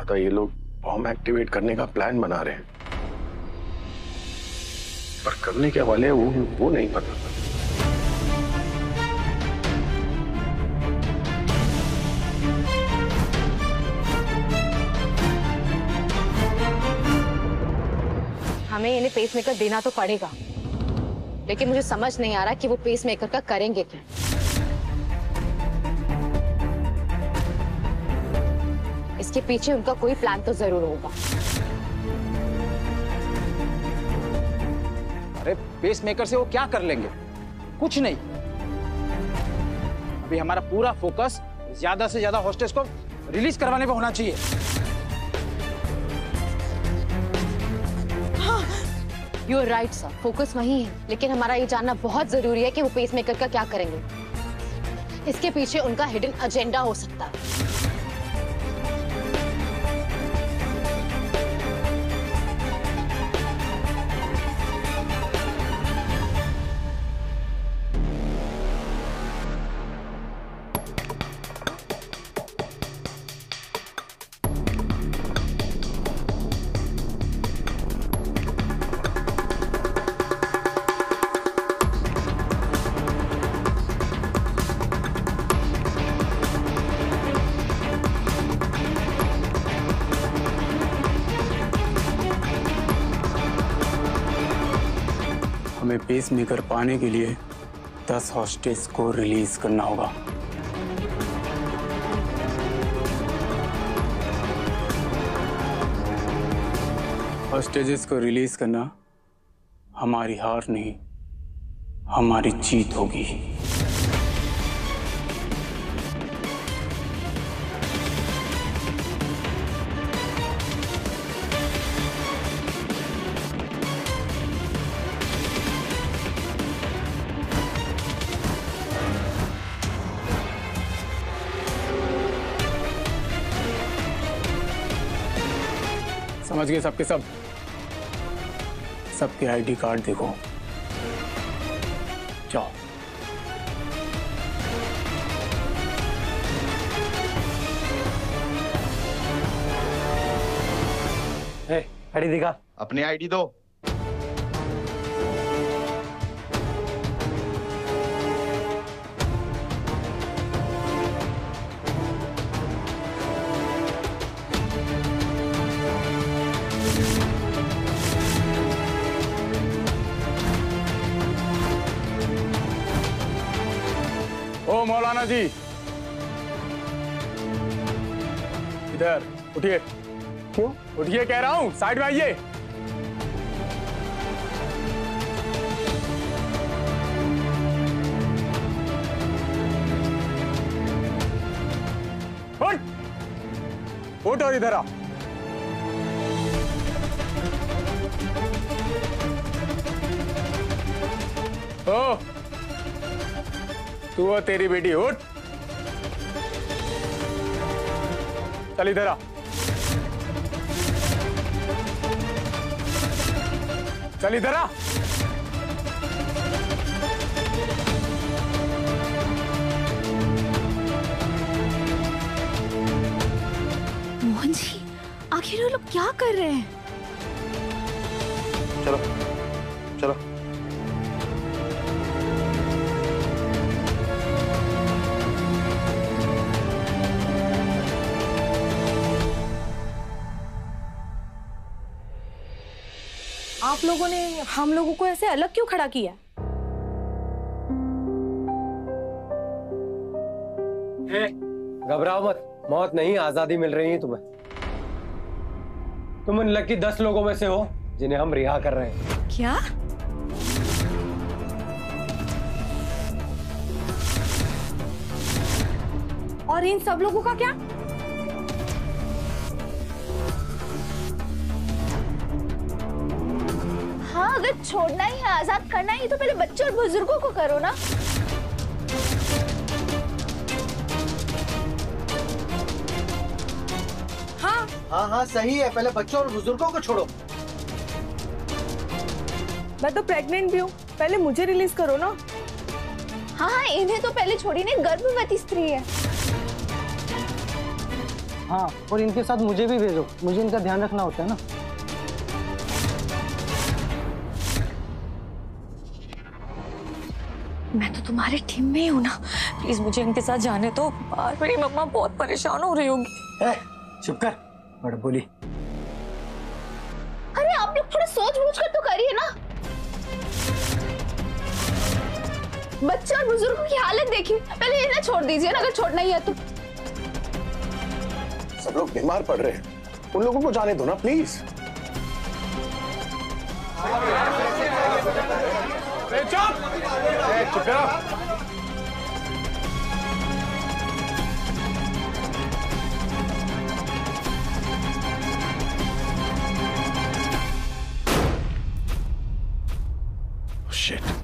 या तो ये लोग बॉम्ब एक्टिवेट करने का प्लान बना रहे हैं. पर करने के वाले वो वो नहीं पता हमें इन्हें पेसमेकर देना तो पड़ेगा। लेकिन मुझे समझ नहीं आ रहा कि वो पेसमेकर का करेंगे क्या। इसके पीछे उनका कोई प्लान तो ज़रूर होगा। अरे पेसमेकर से वो क्या कर लेंगे? कुछ नहीं। अभी हमारा पूरा फोकस ज़्यादा से ज़्यादा हॉस्टेस को रिलीज़ करवाने पे होना चाहिए। You are right sir focus वही है लेकिन हमारा ये जानना बहुत ज़रूरी है कि वो पेसमेकर का क्या करेंगे। इसके पीछे उनका हिडन एजेंडा हो सकता है। हमें पेस मेकर पाने के लिए दस हॉस्टेज को रिलीज़ करना होगा। हॉस्टेजेस को रिलीज़ करना हमारी हार नहीं, हमारी जीत होगी। समझ गए सबके सब। सबके आईडी कार्ड देखो। जाओ। आईडी दिखा। अपनी आईडी दो। ओ मौलाना जी। इधर उठिए। क्यों? उठिए कह रहा हूँ साइड में आइए। उठ। उठ और इधर आ। ओ तू और तेरी बेटी, उठ। चल इधर आ। चल इधर आ। मोहन जी, आखिर वो लोग क्या कर रहे हैं? लोगों ने हम लोगों को ऐसे अलग क्यों खड़ा किया? घबराओ मत। मौत नहीं आज़ादी मिल रही है तुम्हें। तुम उन लकी दस लोगों में से हो जिन्हें हम रिहा कर रहे हैं। क्या? और इन सब लोगों का क्या? हाँ अगर छोड़ना ही है आज़ाद करना ही तो पहले बच्चों और बुज़ुर्गों को करो ना। हाँ। हाँ हाँ सही है पहले बच्चों और बुज़ुर्गों को छोड़ो। मैं तो प्रेग्नेंट भी हूँ पहले मुझे रिलीज़ करो ना। हाँ हाँ इन्हें तो पहले छोड़ी नहीं गर्भवती स्त्री है। हाँ और इनके साथ मुझे भी भेजो मुझे इनका ध्यान रखना होता है ना। मैं तो तुम्हारे टीम में ही हूँ ना। प्लीज़ मुझे इनके साथ जाने दो। और मेरी मम्मा बहुत परेशान हो रही होगी। चुप कर। बड़ बोली। अरे आप लोग थोड़ा सोच बूझ कर तो करिए ना। बच्चे और बुज़ुर्गों की हालत देखिए। पहले इन्हें छोड़ दीजिए ना अगर छोड़ना ही है तो। सब लोग बीमार पड़ रहे हैं। उन लोगों को जाने दो ना प्लीज़ चुप शिट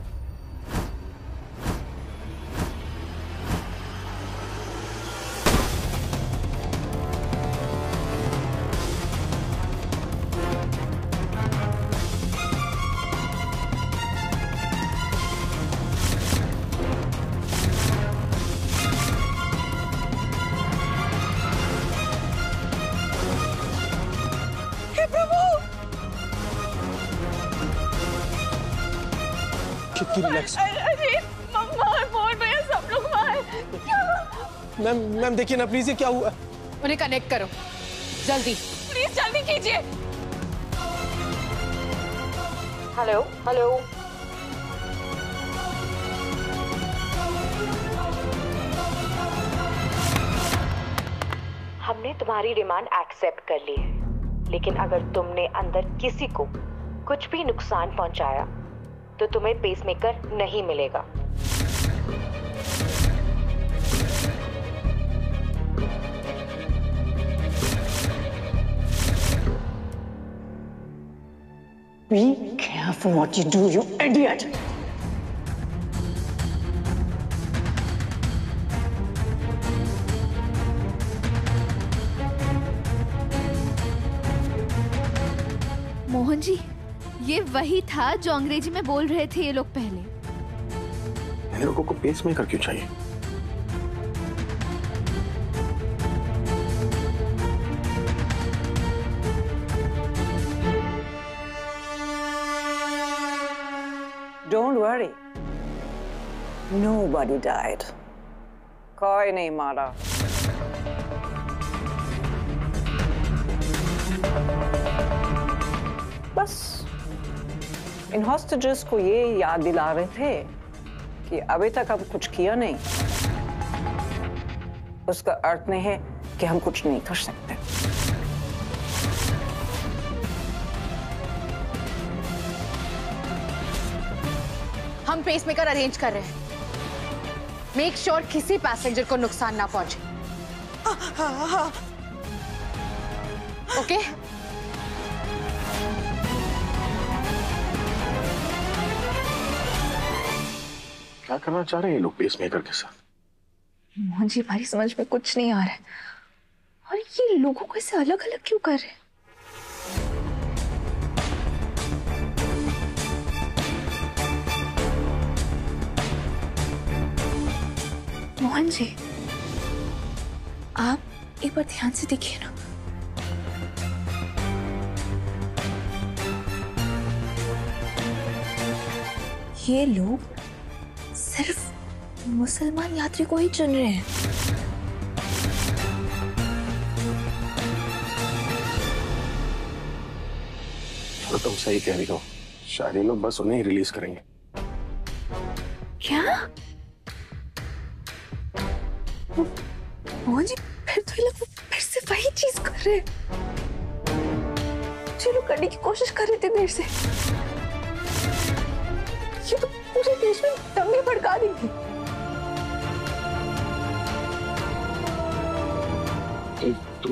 कितनी रिलैक्स अरे मम्मा और मोहन भैया सब लोग वहाँ मैम मैम देखिए ना प्लीज़ ये क्या हुआ? उन्हें कनेक्ट करो। जल्दी। प्लीज़ जल्दी कीजिए। हेलो हेलो हमने तुम्हारी डिमांड एक्सेप्ट कर ली है। लेकिन अगर तुमने अंदर किसी को कुछ भी नुकसान पहुँचाया तो तुम्हें पेसमेकर नहीं मिलेगा Be careful what you do, you idiot! Mohan ji ये वही था जो अंग्रेज़ी में बोल रहे थे ये लोग पहले इन लोगों को पेस मेकर क्यों चाहिए Don't worry. Nobody died. कोई नहीं मारा बस इन हॉस्टेजेस को ये याद दिला रहे थे कि अभी तक हम कुछ किया नहीं। उसका अर्थ नहीं है कि हम कुछ नहीं कर सकते। हम पेसमेकर अरेंज कर रहे हैं। मेक श्योर sure किसी पैसेंजर को नुकसान ना पहुँचे। ओके क्या करना चाह रहे हैं ये लोग पेस मेकर के साथ? मोहन जी, हमारी समझ में कुछ नहीं आ रहा है। और ये लोगों को ऐसे अलग अलग क्यों कर रहे हैं? मोहन जी, आप एक बार ध्यान से देखिए ना। ये लोग मुसलमान यात्री को ही चुन रहे हैं। तो तुम सही कह रही हो। शायद ये लोग बस उन्हें ही रिलीज़ करेंगे। क्या? मोहन जी फिर तो ये लोग फिर से वही चीज़ कर रहे हैं। लोग करने की कोशिश कर रहे थे देर से।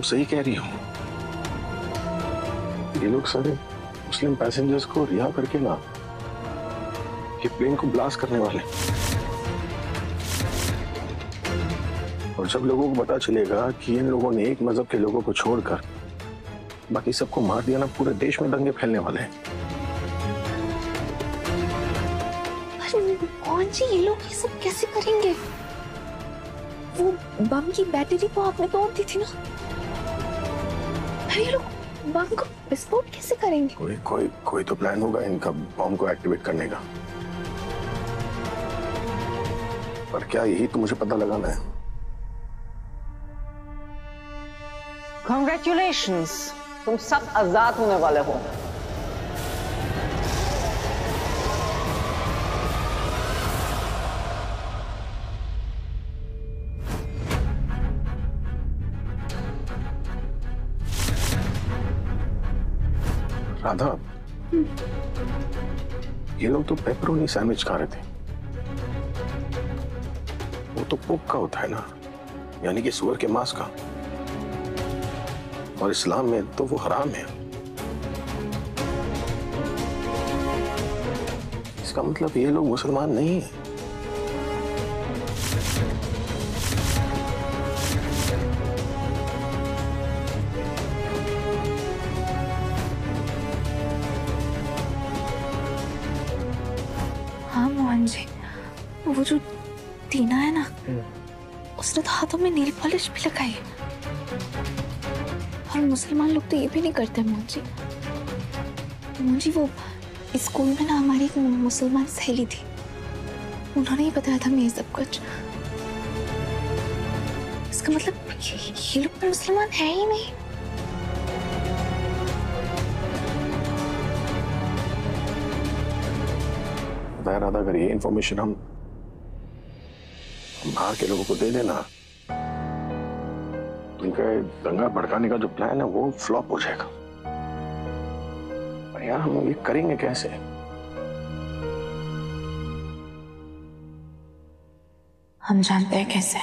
सही कह रही हो। ये लोग सारे मुस्लिम पैसेंजर्स को रिहा करके ना ये प्लेन को ब्लास्ट करने वाले और जब लोगों को पता चलेगा कि इन लोगों ने एक मज़हब के लोगों को छोड़कर बाकी सबको मार दिया ना, पूरे देश में दंगे फैलने वाले हैं। मोहन जी ये लोग ये सब कैसे करेंगे? वो बम की बैटरी को आपने तोड़ दी थी ना? ये लोग बम को विस्फोट कैसे करेंगे? कोई कोई कोई तो प्लान होगा इनका बम को एक्टिवेट करने का। पर क्या यही तो मुझे पता लगाना है? कॉन्ग्रेचुलेशंस तुम सब आज़ाद होने वाले हो। ये लोग तो पेपरोनी सैंडविच खा रहे थे। वो तो पोक का होता है ना, यानी कि सुअर के मांस का। और इस्लाम में तो वो हराम है। इसका मतलब ये लोग मुसलमान नहीं है। उसने तो हाथों में नील पॉलिश भी लगाई और मुसलमान लोग तो ये भी नहीं करते मोहन जी वो स्कूल में ना हमारी एक मुसलमान सहेली थी। उन्होंने ही बताया था मैं ये सब कुछ। इसका मतलब ये, ये लोग तो मुसलमान है ही नहीं। अगर ये इंफॉर्मेशन हम हम बाहर के लोगों को दे देना। इनका दंगा भड़काने का जो प्लान है, वो फ्लॉप हो जाएगा। पर यार, हम ये करेंगे कैसे? हम जानते हैं कैसे।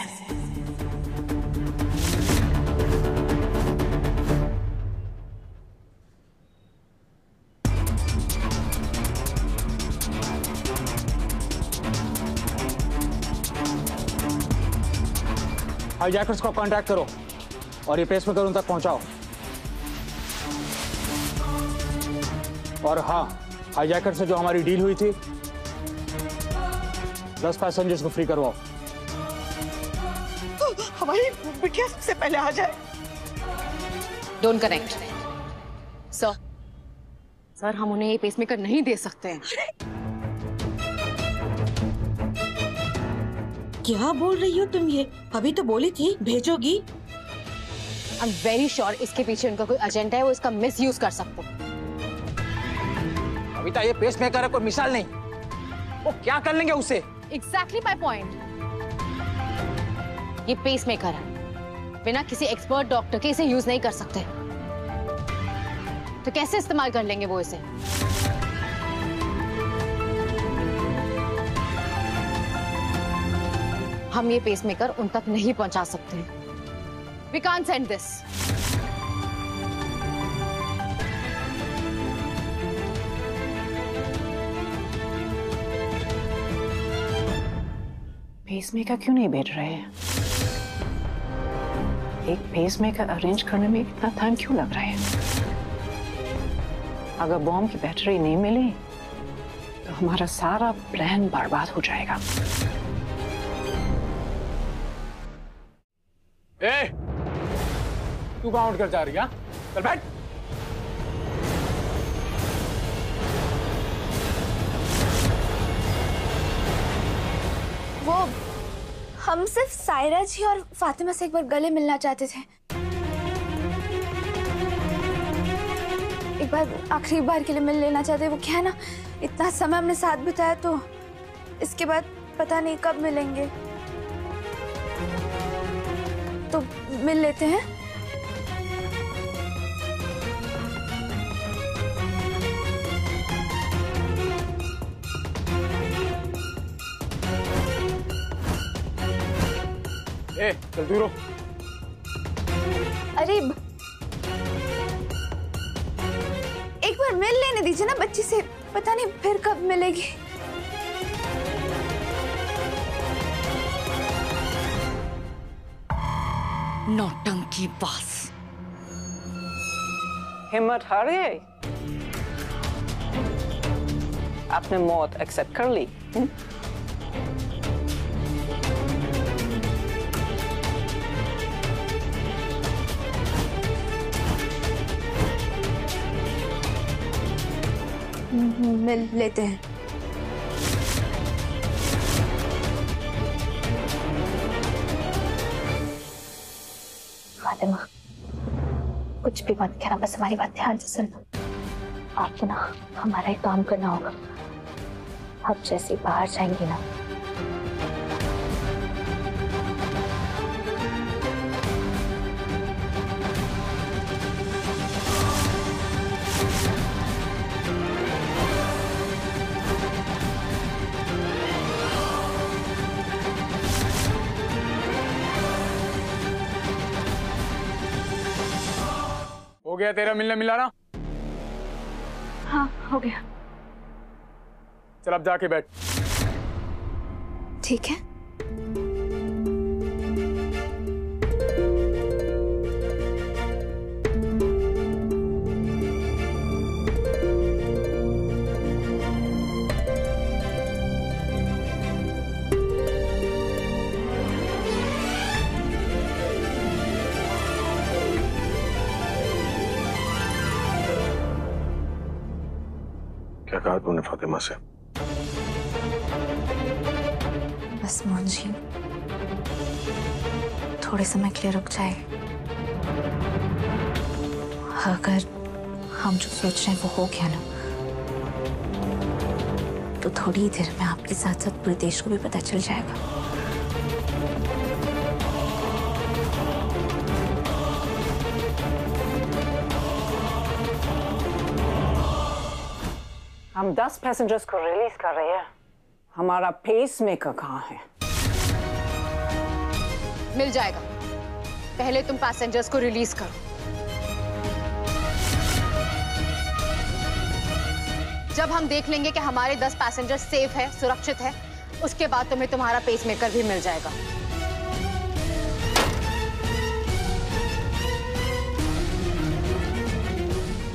हाईजैकर्स को कांटेक्ट करो और ये पेस मेकर उन तक पहुंचाओ। और हाँ हाईजैकर से जो हमारी डील हुई थी दस पैसेंजर्स को फ्री करवाओ। हमारी बिटिया सबसे पहले आ जाए। डोंट कनेक्ट सर सर हम उन्हें ये पेसमेकर नहीं दे सकते। हैं क्या बोल रही हो तुम ये? अभी तो बोली थी भेजोगी। आई एम वेरी श्योर इसके पीछे उनका कोई एजेंडा है वो इसका मिस यूज़ कर सकते हैं। कविता ये पेस मेकर है कोई मिसाल नहीं। वो क्या कर लेंगे उसे? एग्जैक्टली माई पॉइंट ये पेस मेकर है। बिना किसी एक्सपर्ट डॉक्टर के इसे यूज़ नहीं कर सकते। तो कैसे इस्तेमाल कर लेंगे वो इसे? हम ये पेसमेकर उन तक नहीं पहुँचा सकते। We can send this pacemaker क्यों नहीं भेज रहे हैं? एक पेसमेकर अरेंज करने में इतना टाइम क्यों लग रहा है? अगर बॉम्ब की बैटरी नहीं मिली तो हमारा सारा प्लान बर्बाद हो जाएगा। तू कहाँ उठ कर जा रही है हाँ? चल बैठ। वो, हम सिर्फ़ सायरा जी और फातिमा से एक बार गले मिलना चाहते थे। एक बार, आखिरी बार के लिए मिल लेना चाहते वो क्या है ना? इतना समय हमने साथ बिताया तो इसके बाद पता नहीं कब मिलेंगे। तो मिल लेते हैं। ए चल दूर हो। अरे ब- एक बार मिल लेने दीजिए ना बच्ची से। पता नहीं फिर कब मिलेगी। नौटंकी बास। हिम्मत हारे? आपने मौत एक्सेप्ट कर ली? हम्म? मिल, लेते हैं। फातिमा कुछ भी मत कहना बस हमारी बात ध्यान से सुनना आपको ना हमारा ही काम करना होगा। आप जैसे बाहर जाएँगे ना हो गया तेरा मिलने रहा हाँ हो गया। चल अब जाके बैठ। ठीक है। कहा तुमने फातिमा से। बस मोहन जी थोड़े समय के लिए रुक जाए। अगर हम जो सोच रहे हैं वो हो गया ना तो थोड़ी देर में आपके साथ साथ पूरे देश को भी पता चल जाएगा। हम दस पैसेंजर्स को रिलीज़ कर रहे हैं। हमारा पेस मेकर कहाँ है? मिल जाएगा। पहले तुम पैसेंजर्स को रिलीज़ करो। जब हम देख लेंगे कि हमारे दस पैसेंजर सेफ़ है सुरक्षित है उसके बाद तुम्हें तुम्हारा पेसमेकर भी मिल जाएगा।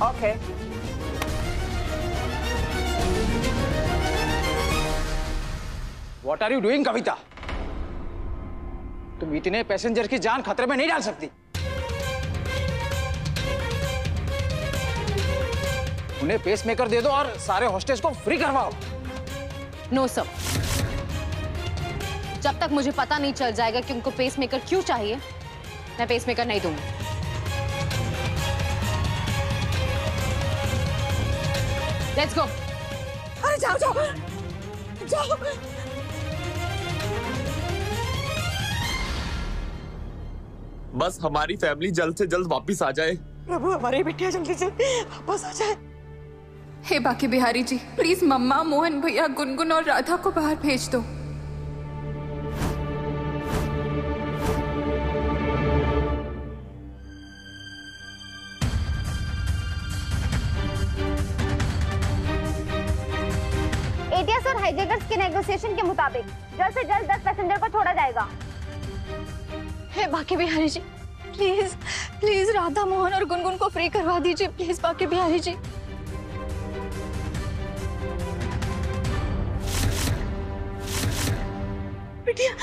Okay what are you doing Kavita तुम इतने पैसेंजर की जान खतरे में नहीं डाल सकती। उन्हें पेसमेकर दे दो और सारे हॉस्टेज को फ्री करवाओ। नो सर जब तक मुझे पता नहीं चल जाएगा कि उनको पेसमेकर क्यों चाहिए, मैं पेसमेकर नहीं दूँगी। लेट्स गो अरे जाओ जाओ। जाओ। बस हमारी फैमिली जल्द से जल्द वापस आ जाए। प्रभु हमारी बिटिया जल्दी से वापस आ जाए। हे बाकी बिहारी जी प्लीज़ मम्मा मोहन भैया गुनगुन और राधा को बाहर भेज दो। हाईजेकर्स के नेगोशिएशन के मुताबिक जल्द से जल्द 10 पैसेंजर को छोड़ा जाएगा। हे बाकी बिहारी जी प्लीज़ प्लीज़ राधा मोहन और गुनगुन को फ्री करवा दीजिए प्लीज़ बाकी बिहारी जी। बिटिया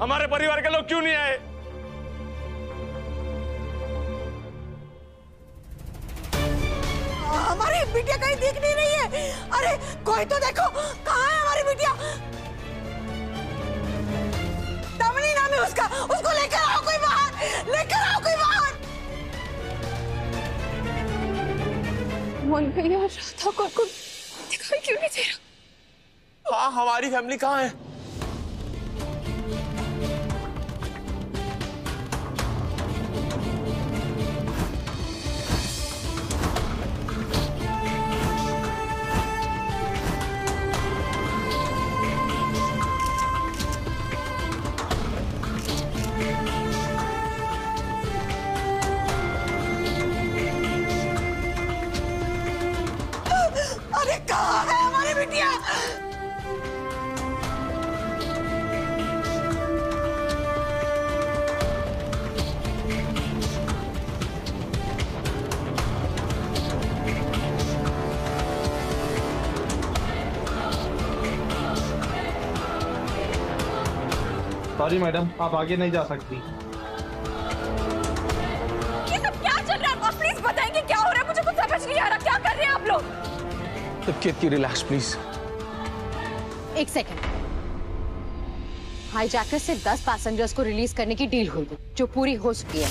हमारे परिवार के लोग क्यों नहीं आए? हमारी बिटिया कहीं दिख नहीं रही है। अरे कोई तो देखो कहा है हमारी बिटिया? दमनी नाम है उसका। उसको लेकर आओ कोई बाहर। लेकर आओ कोई बाहर। मोहन भैया और राधा को को दिखाई क्यों नहीं दे रहा? हाँ हमारी फैमिली कहाँ है? सॉरी मैडम आप आगे नहीं जा सकती। ये सब क्या चल रहा है? आप प्लीज़ बताएँगे क्या हो रहा है? मुझे कुछ समझ नहीं आ रहा। क्या कर रहे हैं आप लोग? कीर्ति रिलैक्स प्लीज़ एक सेकंड हाईजैकर से 10 पैसेंजर्स को रिलीज़ करने की डील हुई जो पूरी हो चुकी है।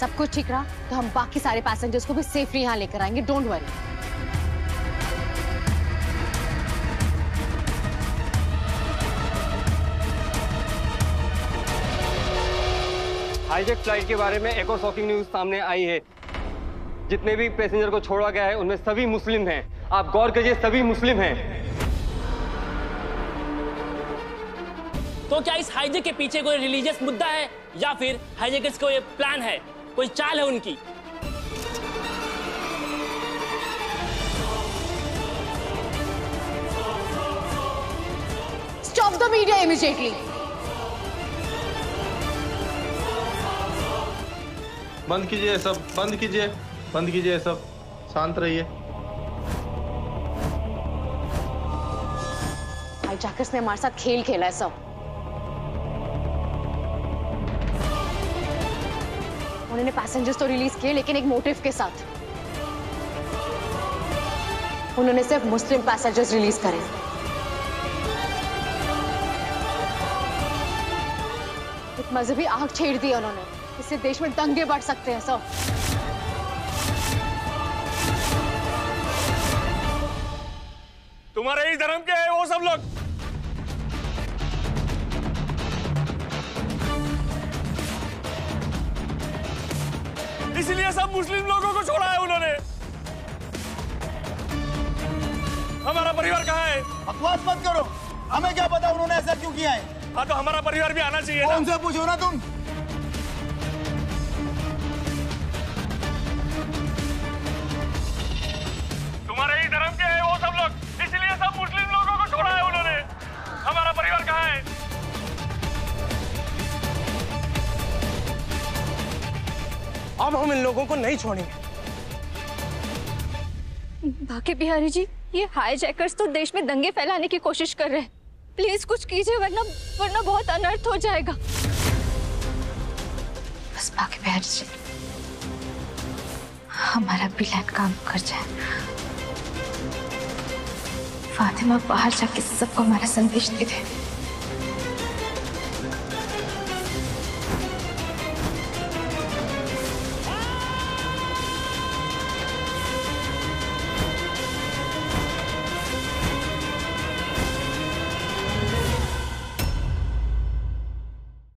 सब कुछ ठीक रहा? तो हम बाकी सारे पैसेंजर्स को भी सेफली यहाँ लेकर आएँगे डोंट वरी हाईजेक फ़्लाइट के बारे में एक और शॉकिंग न्यूज़ सामने आई है। जितने भी पैसेंजर को छोड़ा गया है उनमें सभी मुस्लिम हैं। आप गौर करिए सभी मुस्लिम हैं। तो क्या इस हाईजेक के पीछे कोई रिलीजियस मुद्दा है या फिर हाईजेकर्स को ये प्लान है? कोई चाल है उनकी? स्टॉप द मीडिया इमीडिएटली बंद कीजिए सब, बंद कीजिए बंद कीजिए सब, शांत रहिए। हाईजैकर्स ने हमारे साथ खेल खेला है सब। उन्होंने पैसेंजर्स तो रिलीज़ किए, लेकिन एक मोटिव के साथ। उन्होंने सिर्फ़ मुस्लिम पैसेंजर्स रिलीज़ करे। मजहबी आग छेड़ दी उन्होंने। इससे देश में दंगे बढ़ सकते हैं सब तुम्हारे ही धर्म के हैं वो सब लोग। इसलिए सब मुस्लिम लोगों को छोड़ा है उन्होंने। हमारा परिवार कहाँ है? बकवास मत करो। हमें क्या पता उन्होंने ऐसा क्यों किया है? हाँ तो हमारा परिवार भी आना चाहिए उनसे पूछो ना तुम। अब हम इन लोगों को नहीं छोड़ेंगे। बाकी बिहारी जी, ये हाईजैकर्स तो देश में दंगे फैलाने की कोशिश कर रहे हैं। प्लीज़ कुछ कीजिए, वरना वरना बहुत अनर्थ हो जाएगा। बस बाकी बिहारी जी, हमारा प्लान काम कर जाए। फातिमा बाहर जाके सबको हमारा संदेश दे दे।